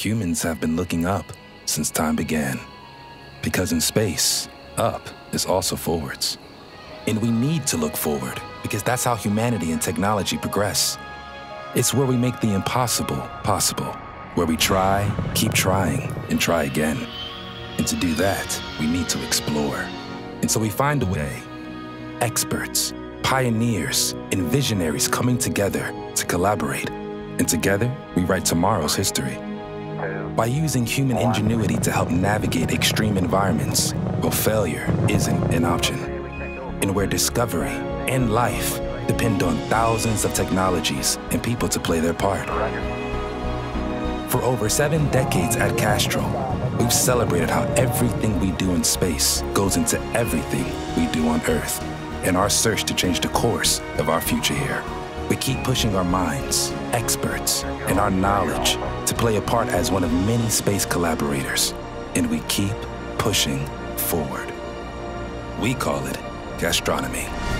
Humans have been looking up since time began. Because in space, up is also forwards. And we need to look forward because that's how humanity and technology progress. It's where we make the impossible possible, where we try, keep trying, and try again. And to do that, we need to explore. And so we find a way. Experts, pioneers, and visionaries coming together to collaborate. And together, we write tomorrow's history. By using human ingenuity to help navigate extreme environments, where failure isn't an option. And where discovery and life depend on thousands of technologies and people to play their part. For over seven decades at Castrol, we've celebrated how everything we do in space goes into everything we do on Earth in our search to change the course of our future here. We keep pushing our minds, experts, and our knowledge to play a part as one of many space collaborators, and we keep pushing forward. We call it Castronomy.